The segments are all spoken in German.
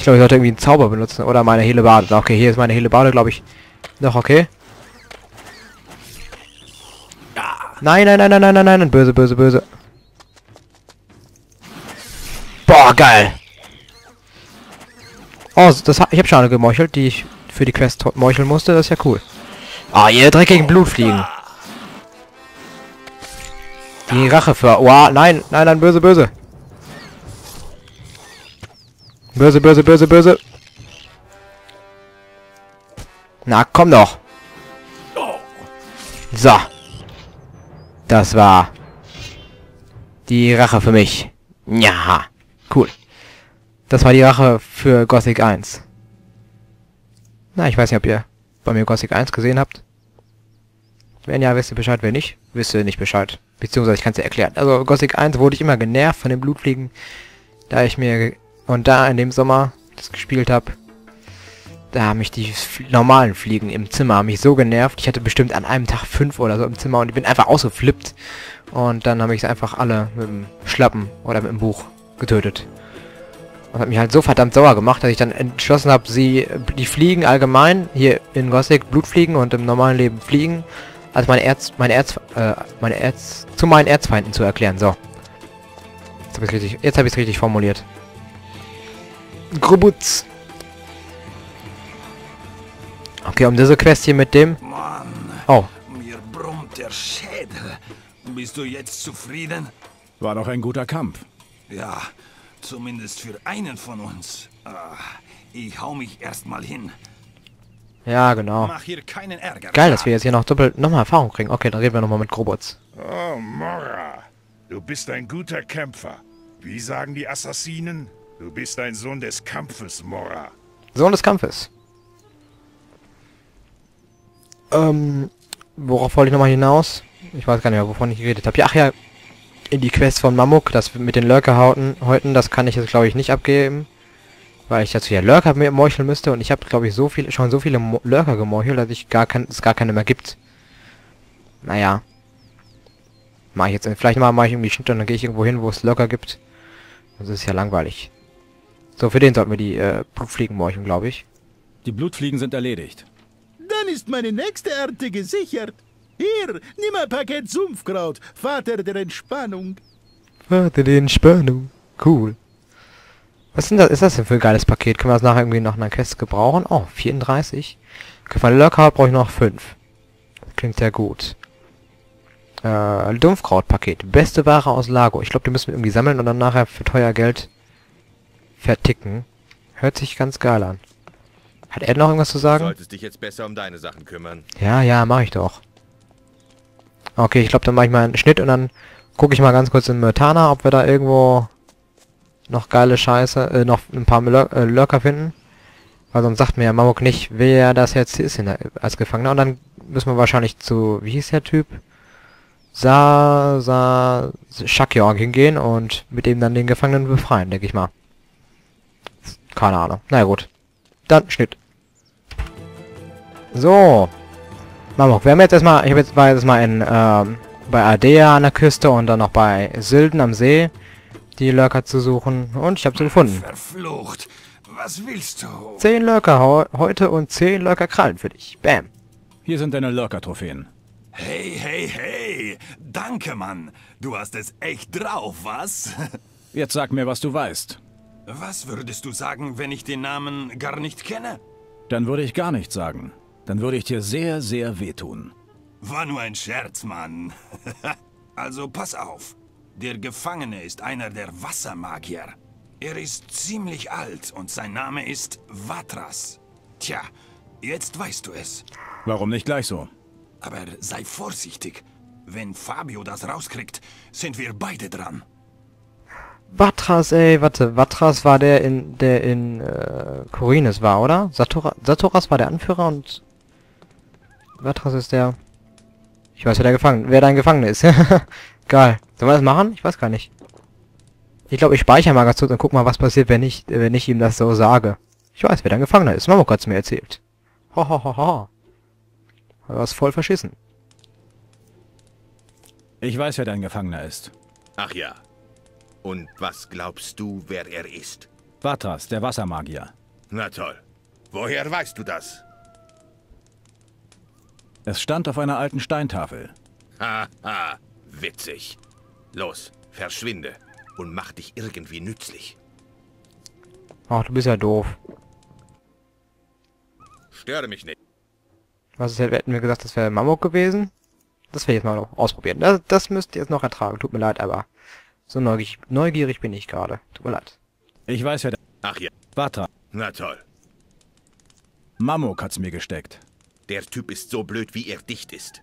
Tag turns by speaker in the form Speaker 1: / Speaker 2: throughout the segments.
Speaker 1: Ich glaube, ich sollte irgendwie einen Zauber benutzen. Oder meine Helebade. Okay, hier ist meine Helebade, glaube ich. Noch okay. Nein, nein, nein, nein, nein, nein, nein. Böse, böse, böse. Boah, geil. Oh, das, ich habe Schale gemeuchelt, die ich für die Quest meucheln musste. Das ist ja cool. Ah, ihr dreckigen Blutfliegen. Die Rache für... Wow, nein, nein, nein, böse, böse. Böse, böse, böse, böse. Na, komm doch. So. Das war die Rache für mich. Ja, cool. Das war die Rache für Gothic 1. Na, ich weiß nicht, ob ihr bei mir Gothic 1 gesehen habt. Wenn ja, wisst ihr Bescheid. Wenn nicht, wisst ihr nicht Bescheid. Beziehungsweise ich kann es ja erklären. Also Gothic 1 wurde ich immer genervt von den Blutfliegen, da ich mir und da in dem Sommer das gespielt habe, da haben mich die normalen Fliegen im Zimmer mich so genervt. Ich hatte bestimmt an einem Tag fünf oder so im Zimmer und ich bin einfach ausgeflippt. Und dann habe ich einfach alle mit dem Schlappen oder mit dem Buch getötet. Und hat mich halt so verdammt sauer gemacht, dass ich dann entschlossen habe, sie, die Fliegen allgemein, hier in Gothic Blutfliegen und im normalen Leben Fliegen, als meine Erz, meine Erz, äh, meine Erz, zu meinen Erzfeinden zu erklären. So. Jetzt habe ich es richtig formuliert. Grubutz. Okay, um diese Quest hier mit dem...
Speaker 2: Mann,
Speaker 1: Oh,
Speaker 2: mir brummt der Schädel. Bist du jetzt zufrieden?
Speaker 3: War doch ein guter Kampf.
Speaker 2: Ja, zumindest für einen von uns. Ah, ich hau mich erstmal hin.
Speaker 1: ja, genau.
Speaker 2: Mach hier keinen Ärger.
Speaker 1: Geil, dass wir jetzt hier noch doppelt nochmal Erfahrung kriegen. Okay, dann reden wir nochmal mit Grobutz.
Speaker 4: Oh, Mora, du bist ein guter Kämpfer. Wie sagen die Assassinen? Du bist ein Sohn des Kampfes, Mora.
Speaker 1: Sohn des Kampfes. Ähm, worauf wollte ich nochmal hinaus? Ich weiß gar nicht mehr, wovon ich geredet habe. Ja, ach ja, in die Quest von Mamuk, das mit den Lurkerhauten, heute, das kann ich jetzt glaube ich nicht abgeben. Weil ich dazu ja Lurker meucheln müsste und ich habe glaube ich so viel, schon so viele Mo Lurker gemeuchelt, dass ich gar kein, es gar keine mehr gibt. Naja. Mach ich jetzt, vielleicht mal mache ich irgendwie Schnitt und dann gehe ich irgendwo hin, wo es Lurker gibt. Das ist ja langweilig. So, für den sollten wir die äh, Blutfliegen meucheln, glaube ich.
Speaker 3: Die Blutfliegen sind erledigt.
Speaker 5: Dann ist meine nächste Ernte gesichert. Hier, nimm ein Paket Sumpfkraut, Vater der Entspannung.
Speaker 1: Warte die Entspannung. Cool. Was ist denn das, ist das denn für ein geiles Paket? Können wir das nachher irgendwie noch in einer Quest gebrauchen? Oh, 34. Okay, von der Lurkhaut brauche ich noch 5. Das klingt sehr gut. Äh, Dumpfkrautpaket. Beste Ware aus Lago. Ich glaube, die müssen wir irgendwie sammeln und dann nachher für teuer Geld verticken. Hört sich ganz geil an. Hat er noch irgendwas zu
Speaker 6: Du
Speaker 1: sagen?
Speaker 6: solltest dich jetzt besser um deine Sachen kümmern.
Speaker 1: Ja, ja, mache ich doch. Okay, ich glaube, dann mache ich mal einen Schnitt und dann gucke ich mal ganz kurz in Myrtana, ob wir da irgendwo noch geile Scheiße, äh, noch ein paar Lur äh, Lurker finden. Weil sonst sagt mir ja Mamuk nicht, wer das jetzt ist in der, als Gefangener. Und dann müssen wir wahrscheinlich zu, wie hieß der Typ? Sa, Sa, Shakyong hingehen und mit ihm dann den Gefangenen befreien, denke ich mal. Keine Ahnung. Na ja, gut. Dann Schnitt. So. Mamok, wir haben jetzt erstmal, ich hab jetzt, war jetzt mal in, ähm, bei Ardea an der Küste und dann noch bei Sylden am See, die Lurker zu suchen. Und ich habe sie gefunden.
Speaker 2: Verflucht. Was willst du?
Speaker 1: Zehn Lurker heu- heute und zehn Lurker Krallen für dich. Bam.
Speaker 3: Hier sind deine Lurker-Trophäen.
Speaker 2: Hey, hey, hey. Danke, Mann. Du hast es echt drauf, was?
Speaker 3: Jetzt sag mir, was du weißt.
Speaker 2: Was würdest du sagen, wenn ich den Namen gar nicht kenne?
Speaker 3: Dann würde ich gar nichts sagen. Dann würde ich dir sehr, sehr wehtun.
Speaker 2: War nur ein Scherz, Mann. also pass auf. Der Gefangene ist einer der Wassermagier. Er ist ziemlich alt und sein Name ist Vatras. Tja, jetzt weißt du es.
Speaker 3: Warum nicht gleich so?
Speaker 2: Aber sei vorsichtig. Wenn Fabio das rauskriegt, sind wir beide dran.
Speaker 1: Vatras, ey, warte. Vatras war der in, der in, äh, Korines war, oder? Satura, Saturas war der Anführer und Vatras ist der... Ich weiß, wer der Gefangene, wer dein Gefangener ist. Geil. Sollen wir das machen? Ich weiß gar nicht. Ich glaube, ich speichere mal ganz kurz und guck mal, was passiert, wenn ich, wenn ich ihm das so sage. Ich weiß, wer dein Gefangener ist. Mamuk hat's mir erzählt. Ho, ho, ho, ho. Du hast voll verschissen.
Speaker 3: Ich weiß, wer dein Gefangener ist.
Speaker 6: Ach ja. Und was glaubst du, wer er ist?
Speaker 3: Vatras, der Wassermagier.
Speaker 6: Na toll. Woher weißt du das?
Speaker 3: Es stand auf einer alten Steintafel.
Speaker 6: Haha, witzig. Los, verschwinde und mach dich irgendwie nützlich.
Speaker 1: Ach, du bist ja doof.
Speaker 6: Störe mich nicht.
Speaker 1: Was ist, hätten wir gesagt, das wäre Mammut gewesen? Das werde ich jetzt mal noch ausprobieren. Das, das müsst ihr jetzt noch ertragen. Tut mir leid, aber so neugierig, neugierig bin ich gerade. Tut mir leid.
Speaker 3: Ich weiß, wer der...
Speaker 6: Ach ja,
Speaker 3: Vatra.
Speaker 6: na toll.
Speaker 3: Mammok hat's mir gesteckt.
Speaker 6: Der Typ ist so blöd, wie er dicht ist.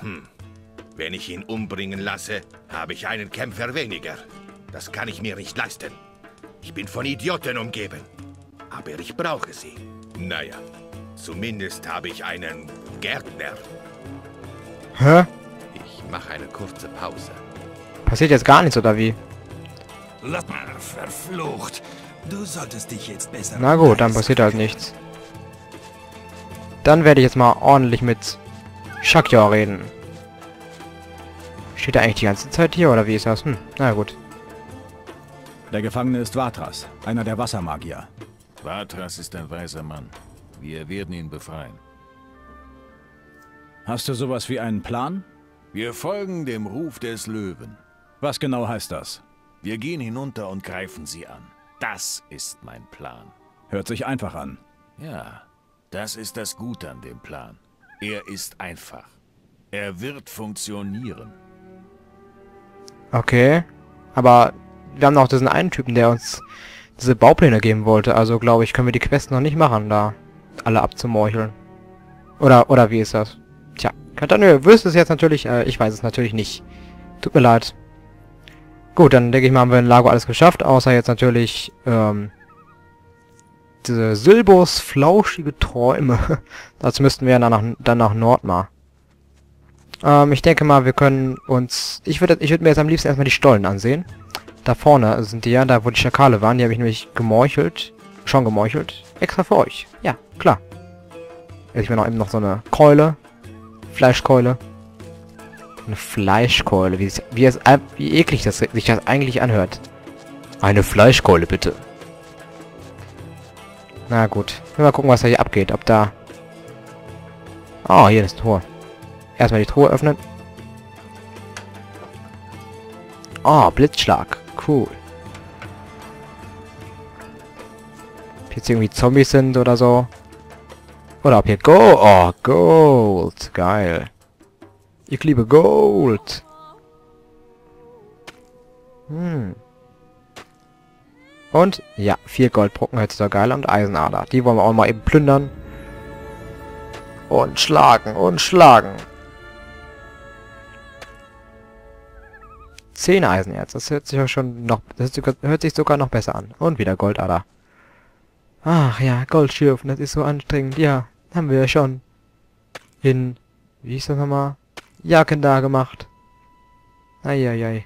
Speaker 6: Hm. Wenn ich ihn umbringen lasse, habe ich einen Kämpfer weniger. Das kann ich mir nicht leisten. Ich bin von Idioten umgeben. Aber ich brauche sie. Naja, zumindest habe ich einen Gärtner.
Speaker 1: Hä?
Speaker 6: Ich mache eine kurze Pause.
Speaker 1: Passiert jetzt gar nichts, oder wie?
Speaker 2: Verflucht. Du solltest dich jetzt besser...
Speaker 1: Na gut, dann passiert halt nichts. Dann werde ich jetzt mal ordentlich mit Shakya reden. Steht er eigentlich die ganze Zeit hier, oder wie ist das? Hm, na gut.
Speaker 3: Der Gefangene ist Vatras, einer der Wassermagier.
Speaker 7: Vatras ist ein weiser Mann. Wir werden ihn befreien.
Speaker 3: Hast du sowas wie einen Plan?
Speaker 7: Wir folgen dem Ruf des Löwen.
Speaker 3: Was genau heißt das?
Speaker 7: Wir gehen hinunter und greifen sie an. Das ist mein Plan.
Speaker 3: Hört sich einfach an.
Speaker 7: Ja, das ist das Gute an dem Plan. Er ist einfach. Er wird funktionieren.
Speaker 1: Okay. Aber wir haben noch diesen einen Typen, der uns diese Baupläne geben wollte. Also glaube ich, können wir die Quest noch nicht machen, da alle abzumorcheln. Oder, oder wie ist das? Tja, Katanö, wüsste es jetzt natürlich, äh, ich weiß es natürlich nicht. Tut mir leid. Gut, dann denke ich mal, haben wir in Lago alles geschafft, außer jetzt natürlich, ähm, diese Silbos flauschige Träume. Dazu müssten wir ja dann nach, dann nach Nordmar. Ähm, ich denke mal, wir können uns... Ich würde ich würd mir jetzt am liebsten erstmal die Stollen ansehen. Da vorne sind die ja, da wo die Schakale waren. Die habe ich nämlich gemorchelt. Schon gemorchelt. Extra für euch. Ja, klar. Ich mir noch eben noch so eine Keule. Fleischkeule. Eine Fleischkeule. Wie, es, wie, es, wie eklig das sich das eigentlich anhört. Eine Fleischkeule, bitte. Na gut. Mal gucken, was da hier abgeht. Ob da... Oh, hier ist das Tor. Erstmal die Truhe öffnen. Oh, Blitzschlag. Cool. Ob jetzt irgendwie Zombies sind oder so. Oder ob hier Gold... Oh, Gold. Geil. Ich liebe Gold. Hm. Und, ja, vier Goldbrocken an und Eisenader. Die wollen wir auch mal eben plündern. Und schlagen und schlagen. Zehn Eisenerz. Das hört sich ja schon noch... Das hört sich sogar noch besser an. Und wieder Goldader. Ach ja, Goldschürfen, das ist so anstrengend. Ja, haben wir ja schon in... Wie hieß das nochmal? Jacken da gemacht. Eieiei.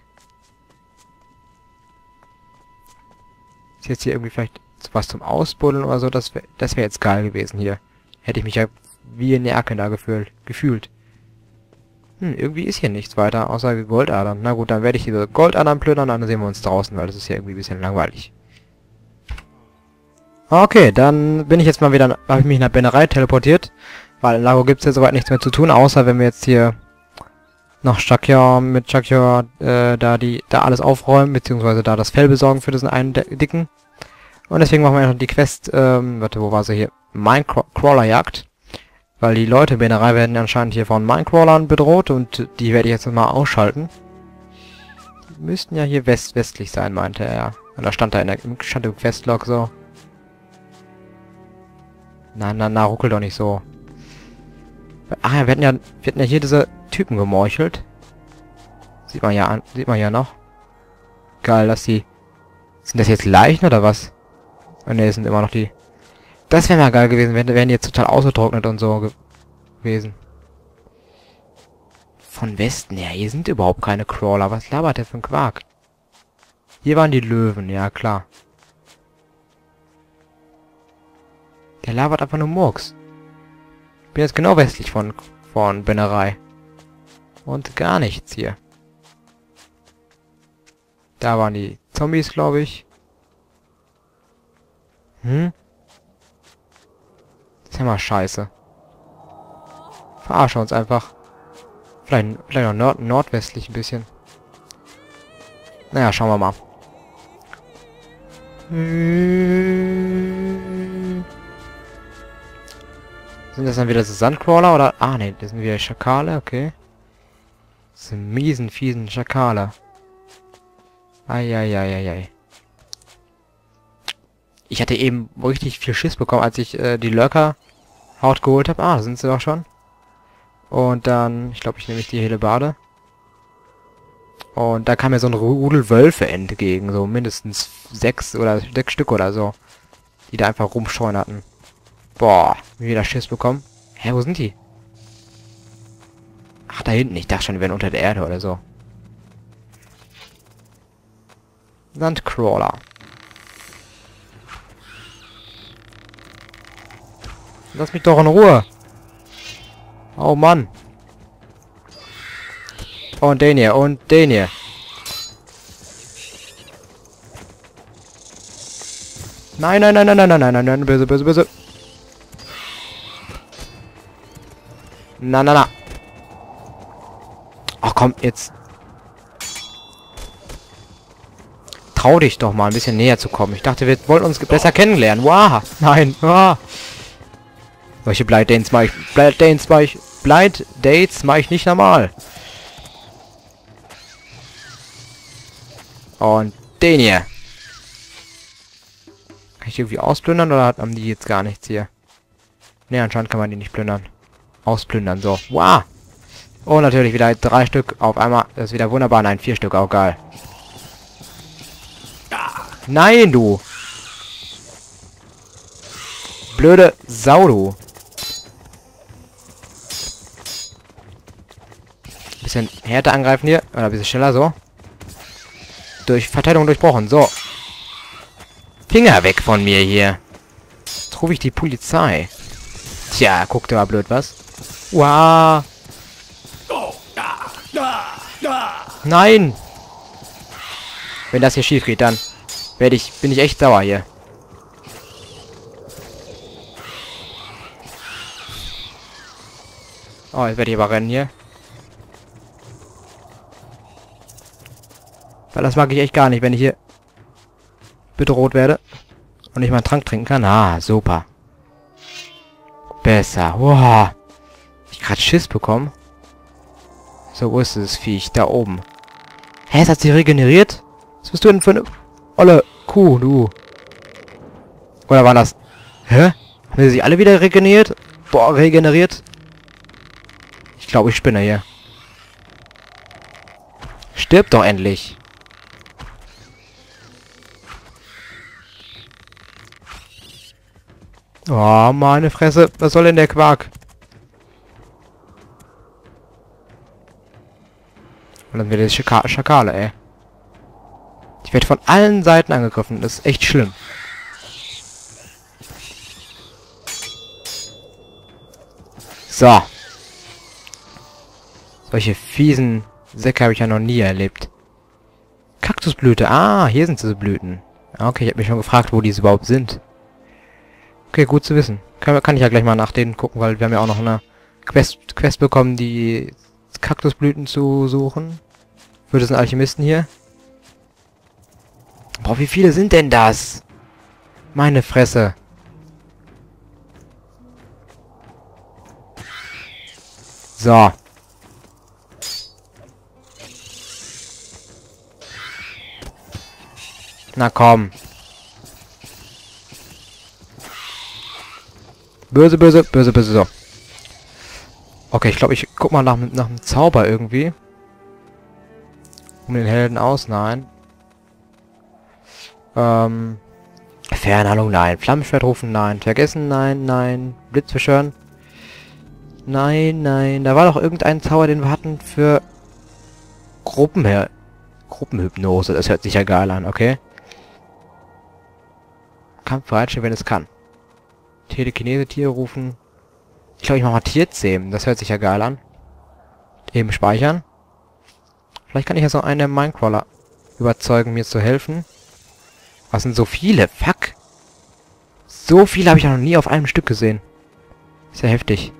Speaker 1: Ist jetzt hier irgendwie vielleicht was zum Ausbuddeln oder so? Das wäre das wär jetzt geil gewesen hier. Hätte ich mich ja wie in Jacken da gefühlt. gefühlt. Hm, irgendwie ist hier nichts weiter, außer Goldadern. Na gut, dann werde ich diese Goldadern plündern, dann sehen wir uns draußen, weil das ist ja irgendwie ein bisschen langweilig. Okay, dann bin ich jetzt mal wieder, habe ich mich nach Bennerei teleportiert, weil in Lago gibt es ja soweit nichts mehr zu tun, außer wenn wir jetzt hier noch Shakya mit Shakya äh, da die da alles aufräumen, beziehungsweise da das Fell besorgen für diesen einen Dicken. Und deswegen machen wir noch die Quest, ähm, warte, wo war sie hier? Minecrawler-Jagd. Weil die Leute in Bennerei werden anscheinend hier von Minecrawlern bedroht und die werde ich jetzt mal ausschalten. Die müssten ja hier west westlich sein, meinte er. Und da stand da in der, stand im Questlog so. Na, na, na, ruckel doch nicht so. Ach ja, wir hatten ja, wir hatten ja hier diese Typen gemorchelt. Sieht man ja an, sieht man ja noch. Geil, dass die... Sind das jetzt Leichen oder was? Oh ne, sind immer noch die... Das wäre mal geil gewesen, wenn wären die jetzt total ausgetrocknet und so ge gewesen. Von Westen her, hier sind überhaupt keine Crawler. Was labert der für ein Quark? Hier waren die Löwen, ja klar. Der labert einfach nur Murks. Bin jetzt genau westlich von, von Bennerei. Und gar nichts hier. Da waren die Zombies, glaube ich. Hm? Das ist ja mal scheiße. Verarsche uns einfach. Vielleicht, vielleicht noch nord nordwestlich ein bisschen. Naja, schauen wir mal. Hm. Sind das dann wieder so Sandcrawler oder... Ah, ne, das sind wieder Schakale, okay. Das sind miesen, fiesen Schakale. Eieieiei. Ich hatte eben richtig viel Schiss bekommen, als ich äh, die Lurker-Haut geholt habe. Ah, sind sie auch schon. Und dann, ich glaube, ich nehme die Helebade. Und da kam mir so ein Rudel Wölfe entgegen. So mindestens sechs oder sechs Stück oder so. Die da einfach rumscheuen hatten. Boah, wie wieder Schiss bekommen. Hä, wo sind die? Ach, da hinten. Ich dachte schon, die wären unter der Erde oder so. Sandcrawler. Lass mich doch in Ruhe. Oh Mann. Und den hier, und den hier. Nein, Nein, nein, nein, nein, nein, nein, nein, nein, böse, böse, böse. Na, na, na. Ach komm, jetzt. Trau dich doch mal ein bisschen näher zu kommen. Ich dachte, wir wollten uns besser kennenlernen. Wow. Nein. Wow. Solche Blind Dates mache ich. Blind Dates mache ich. Blind Dates mache ich nicht normal. Und den hier. Kann ich die irgendwie ausplündern oder haben die jetzt gar nichts hier? Ne, anscheinend kann man die nicht plündern. Ausplündern, so. Wow. Oh, natürlich wieder drei Stück auf einmal. Das ist wieder wunderbar. Nein, vier Stück, auch geil. Nein, du. Blöde Sau, du. Bisschen härter angreifen hier. Oder ein bisschen schneller, so. Durch Verteidigung durchbrochen. So. Finger weg von mir hier. Jetzt rufe ich die Polizei. Tja, guckt mal blöd, was? Wow. Nein! Wenn das hier schief geht, dann werde ich, bin ich echt sauer hier. Oh, jetzt werde ich aber rennen hier. Weil das mag ich echt gar nicht, wenn ich hier bedroht werde. Und ich mal einen Trank trinken kann. Ah, super. Besser. Wow. Ich gerade Schiss bekommen. So, wo ist das Viech? Da oben. Hä, es hat sich regeneriert? Was bist du denn für eine olle Kuh, du? Oder war das... Hä? Haben sie sich alle wieder regeneriert? Boah, regeneriert? Ich glaube, ich spinne hier. Stirb doch endlich. Oh, meine Fresse. Was soll denn der Quark? Und dann wird es Schaka Schakale, ey. Ich werde von allen Seiten angegriffen. Das ist echt schlimm. So. Solche fiesen Säcke habe ich ja noch nie erlebt. Kaktusblüte. Ah, hier sind diese Blüten. Okay, ich habe mich schon gefragt, wo diese überhaupt sind. Okay, gut zu wissen. Kann, kann ich ja gleich mal nach denen gucken, weil wir haben ja auch noch eine Quest, Quest bekommen, die Kaktusblüten zu suchen. Für diesen Alchemisten hier. Boah, wie viele sind denn das? Meine Fresse. So. Na komm. Böse, böse, böse, böse, so. Okay, ich glaube, ich guck mal nach, nach einem Zauber irgendwie. Um den Helden aus, nein. Ähm, Fernhaltung, nein. Flammenschwert rufen, nein. Vergessen, nein, nein. Blitz beschwören. Nein, nein. Da war doch irgendein Zauber, den wir hatten für Gruppenher Gruppenhypnose. Das hört sich ja geil an, okay? Kampfbereitschaft, wenn es kann. Telekinese-Tiere rufen. Ich glaube, ich mache mal Tierzähmen. Das hört sich ja geil an. Eben speichern. Vielleicht kann ich ja so einen Minecrawler überzeugen, mir zu helfen. Was sind so viele? Fuck. So viel habe ich noch nie auf einem Stück gesehen. Sehr heftig.